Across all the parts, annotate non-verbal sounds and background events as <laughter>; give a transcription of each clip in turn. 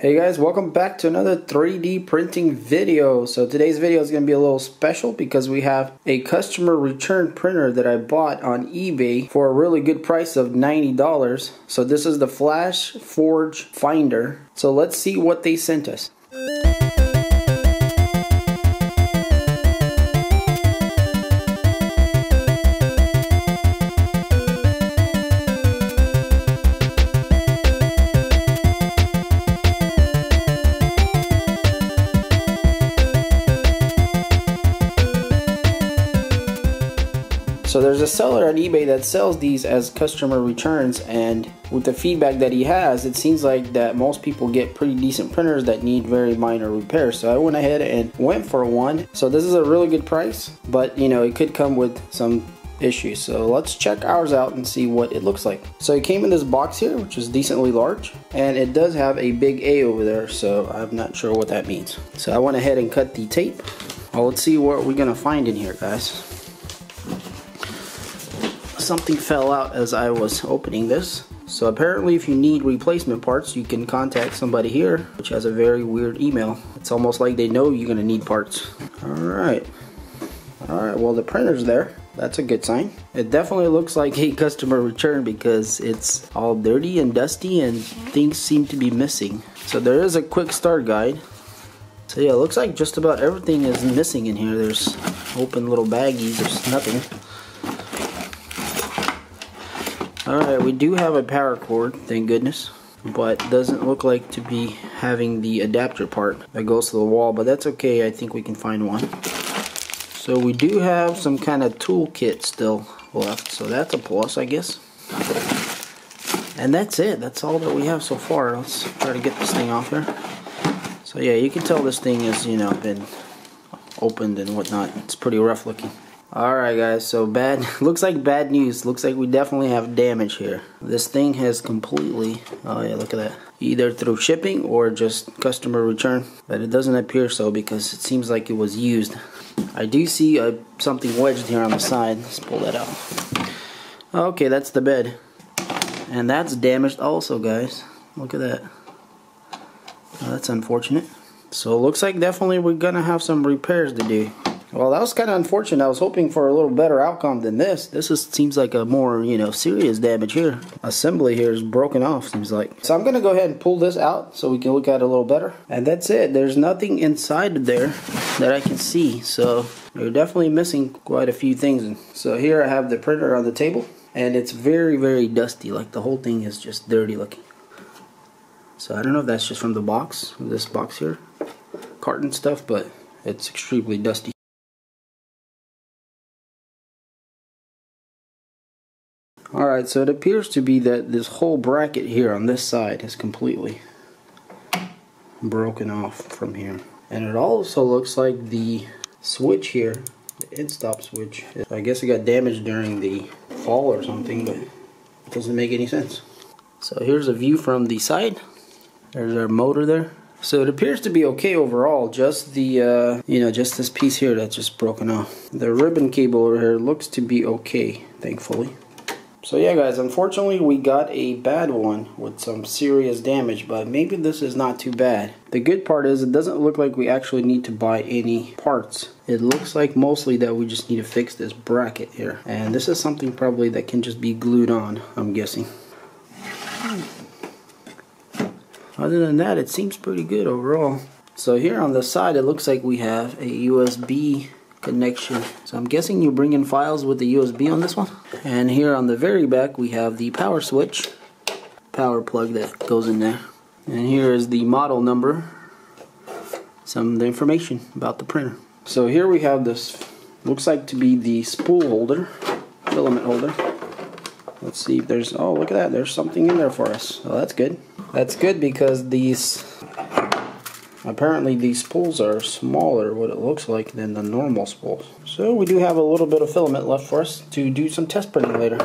Hey guys, welcome back to another 3D printing video. So today's video is going to be a little special because we have a customer return printer that I bought on eBay for a really good price of $90. So this is the Flash Forge Finder. So let's see what they sent us. Seller on eBay that sells these as customer returns and with the feedback that he has, it seems like that most people get pretty decent printers that need very minor repairs. So I went ahead and went for one. So this is a really good price, but you know, it could come with some issues. So let's check ours out and see what it looks like. So it came in this box here, which is decently large, and it does have a big A over there, so I'm not sure what that means. So I went ahead and cut the tape. Well, let's see what we're gonna find in here, guys something fell out as I was opening this. So apparently if you need replacement parts, you can contact somebody here, which has a very weird email. It's almost like they know you're gonna need parts. All right. All right, well the printer's there. That's a good sign. It definitely looks like a customer return because it's all dirty and dusty and things seem to be missing. So there is a quick start guide. So yeah, it looks like just about everything is missing in here. There's open little baggies, there's nothing. Alright, we do have a power cord, thank goodness. But doesn't look like to be having the adapter part that goes to the wall, but that's okay, I think we can find one. So we do have some kind of toolkit still left, so that's a plus, I guess. And that's it, that's all that we have so far. Let's try to get this thing off here. So yeah, you can tell this thing has, you know, been opened and whatnot. It's pretty rough looking. Alright guys, so bad, <laughs> looks like bad news. Looks like we definitely have damage here. This thing has completely, oh yeah, look at that. Either through shipping or just customer return. But it doesn't appear so because it seems like it was used. I do see a, something wedged here on the side. Let's pull that out. Okay, that's the bed. And that's damaged also, guys. Look at that. Oh, that's unfortunate. So it looks like definitely we're gonna have some repairs to do. Well, that was kind of unfortunate. I was hoping for a little better outcome than this. This is, seems like a more, you know, serious damage here. Assembly here is broken off, seems like. So I'm going to go ahead and pull this out so we can look at it a little better. And that's it. There's nothing inside there that I can see. So we're definitely missing quite a few things. So here I have the printer on the table. And it's very, very dusty. Like the whole thing is just dirty looking. So I don't know if that's just from the box, this box here, carton stuff, but it's extremely dusty. Alright, so it appears to be that this whole bracket here on this side is completely broken off from here. And it also looks like the switch here, the end-stop switch, I guess it got damaged during the fall or something, but it doesn't make any sense. So here's a view from the side. There's our motor there. So it appears to be okay overall, just the, uh, you know, just this piece here that's just broken off. The ribbon cable over here looks to be okay, thankfully. So yeah guys, unfortunately we got a bad one with some serious damage, but maybe this is not too bad. The good part is it doesn't look like we actually need to buy any parts. It looks like mostly that we just need to fix this bracket here. And this is something probably that can just be glued on, I'm guessing. Other than that, it seems pretty good overall. So here on the side, it looks like we have a USB connection. So I'm guessing you bring in files with the USB on this one. And here on the very back we have the power switch, power plug that goes in there. And here is the model number, some of the information about the printer. So here we have this, looks like to be the spool holder, filament holder. Let's see if there's, oh look at that, there's something in there for us. Oh that's good. That's good because these Apparently these spools are smaller, what it looks like, than the normal spools. So we do have a little bit of filament left for us to do some test printing later.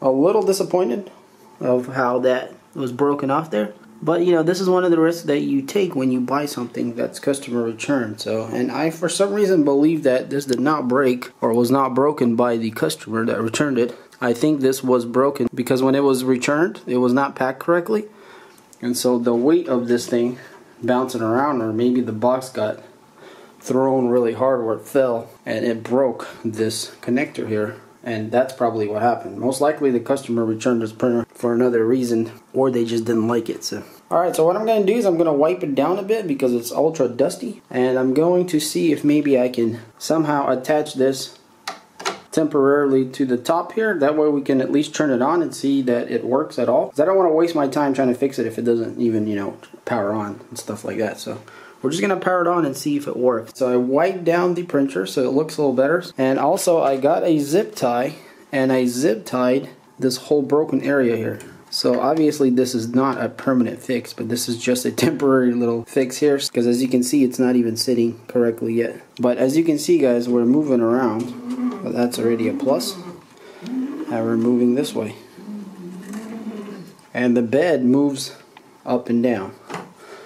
A little disappointed of how that was broken off there. But you know, this is one of the risks that you take when you buy something that's customer return. So, and I for some reason believe that this did not break or was not broken by the customer that returned it. I think this was broken because when it was returned, it was not packed correctly And so the weight of this thing bouncing around or maybe the box got thrown really hard where it fell and it broke this connector here and that's probably what happened. Most likely the customer returned this printer for another reason or they just didn't like it. So Alright, so what I'm going to do is I'm going to wipe it down a bit because it's ultra dusty and I'm going to see if maybe I can somehow attach this temporarily to the top here. That way we can at least turn it on and see that it works at all. Because I don't want to waste my time trying to fix it if it doesn't even, you know, power on and stuff like that. So we're just going to power it on and see if it works. So I wiped down the printer so it looks a little better. And also I got a zip tie and I zip tied this whole broken area here. So obviously this is not a permanent fix, but this is just a <laughs> temporary little fix here because as you can see it's not even sitting correctly yet. But as you can see guys, we're moving around. Well, that's already a plus. Now we're moving this way. And the bed moves up and down.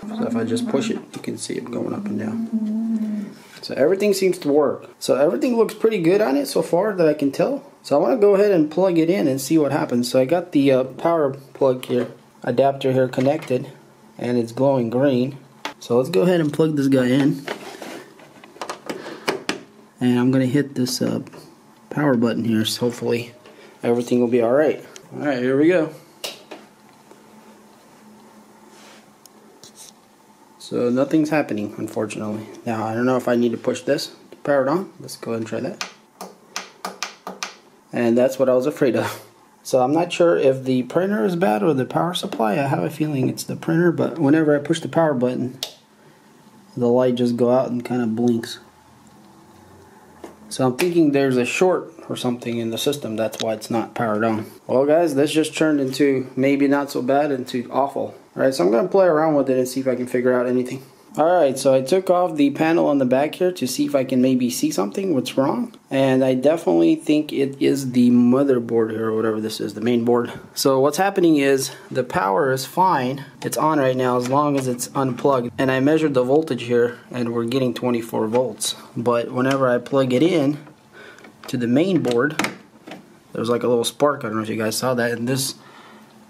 So if I just push it, you can see it going up and down. So everything seems to work. So everything looks pretty good on it so far that I can tell. So I want to go ahead and plug it in and see what happens. So I got the uh, power plug here, adapter here connected, and it's glowing green. So let's go ahead and plug this guy in. And I'm going to hit this uh, power button here, so hopefully everything will be alright. Alright, here we go. So nothing's happening, unfortunately. Now, I don't know if I need to push this to power it on. Let's go ahead and try that and that's what I was afraid of. So I'm not sure if the printer is bad or the power supply. I have a feeling it's the printer, but whenever I push the power button, the light just go out and kind of blinks. So I'm thinking there's a short or something in the system. That's why it's not powered on. Well guys, this just turned into maybe not so bad into awful. Alright, so I'm to play around with it and see if I can figure out anything. Alright, so I took off the panel on the back here to see if I can maybe see something, what's wrong. And I definitely think it is the motherboard here, or whatever this is, the main board. So what's happening is, the power is fine. It's on right now as long as it's unplugged. And I measured the voltage here, and we're getting 24 volts. But whenever I plug it in to the main board, there's like a little spark, I don't know if you guys saw that, and this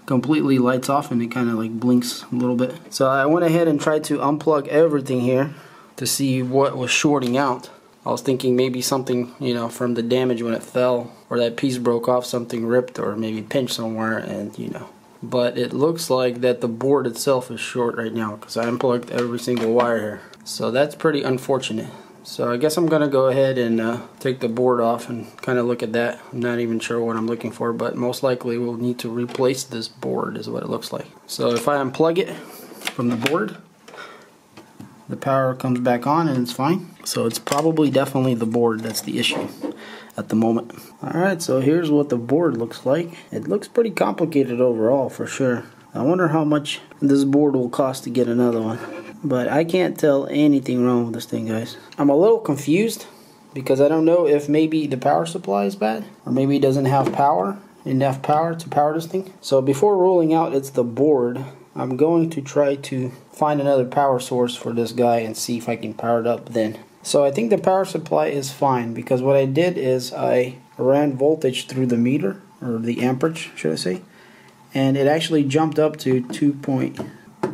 completely lights off and it kind of like blinks a little bit. So I went ahead and tried to unplug everything here to see what was shorting out. I was thinking maybe something, you know, from the damage when it fell or that piece broke off, something ripped or maybe pinched somewhere and, you know. But it looks like that the board itself is short right now because I unplugged every single wire here. So that's pretty unfortunate. So I guess I'm going to go ahead and uh, take the board off and kind of look at that. I'm not even sure what I'm looking for, but most likely we'll need to replace this board is what it looks like. So if I unplug it from the board, the power comes back on and it's fine. So it's probably definitely the board that's the issue at the moment. Alright, so here's what the board looks like. It looks pretty complicated overall for sure. I wonder how much this board will cost to get another one. But I can't tell anything wrong with this thing, guys. I'm a little confused because I don't know if maybe the power supply is bad or maybe it doesn't have power, enough power to power this thing. So before ruling out it's the board, I'm going to try to find another power source for this guy and see if I can power it up then. So I think the power supply is fine because what I did is I ran voltage through the meter or the amperage should I say and it actually jumped up to 2.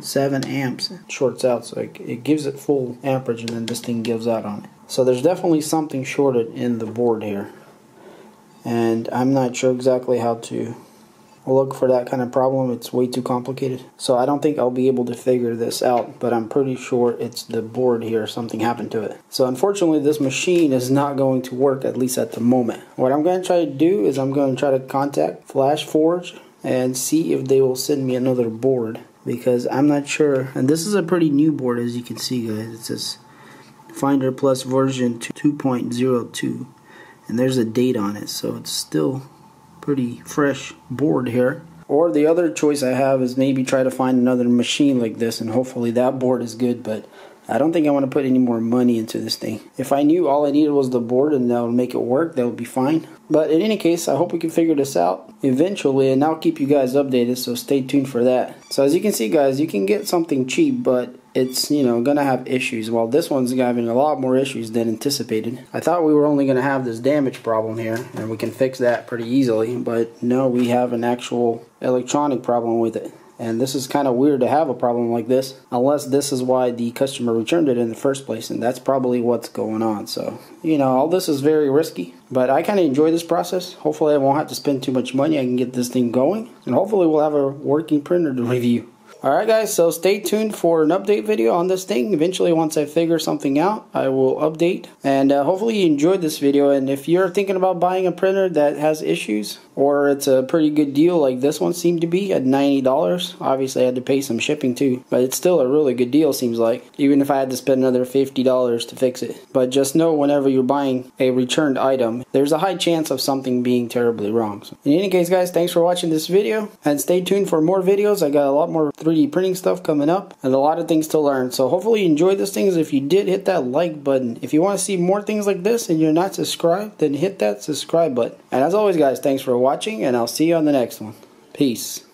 7 amps. Shorts out so it, it gives it full amperage and then this thing gives out on it. So there's definitely something shorted in the board here. And I'm not sure exactly how to look for that kind of problem. It's way too complicated. So I don't think I'll be able to figure this out but I'm pretty sure it's the board here. Something happened to it. So unfortunately this machine is not going to work at least at the moment. What I'm going to try to do is I'm going to try to contact FlashForge and see if they will send me another board because I'm not sure. And this is a pretty new board as you can see guys. It says Finder Plus version 2.02 and there's a date on it so it's still pretty fresh board here. Or the other choice I have is maybe try to find another machine like this and hopefully that board is good but I don't think I want to put any more money into this thing. If I knew all I needed was the board and that would make it work, that would be fine. But in any case, I hope we can figure this out eventually and I'll keep you guys updated, so stay tuned for that. So as you can see guys, you can get something cheap, but it's, you know, gonna have issues. Well, this one's having a lot more issues than anticipated. I thought we were only gonna have this damage problem here, and we can fix that pretty easily, but no, we have an actual electronic problem with it And this is kind of weird to have a problem like this, unless this is why the customer returned it in the first place, and that's probably what's going on. So, you know, all this is very risky, but I kind of enjoy this process. Hopefully, I won't have to spend too much money. I can get this thing going, and hopefully, we'll have a working printer to review. Alright guys, so stay tuned for an update video on this thing. Eventually once I figure something out, I will update. And uh, hopefully you enjoyed this video. And if you're thinking about buying a printer that has issues, or it's a pretty good deal like this one seemed to be at $90, obviously I had to pay some shipping too. But it's still a really good deal seems like, even if I had to spend another $50 to fix it. But just know whenever you're buying a returned item, there's a high chance of something being terribly wrong. So in any case guys, thanks for watching this video. And stay tuned for more videos. I got a lot more 3 3D printing stuff coming up and a lot of things to learn. So hopefully you enjoyed this things. If you did, hit that like button. If you want to see more things like this and you're not subscribed, then hit that subscribe button. And as always, guys, thanks for watching and I'll see you on the next one. Peace.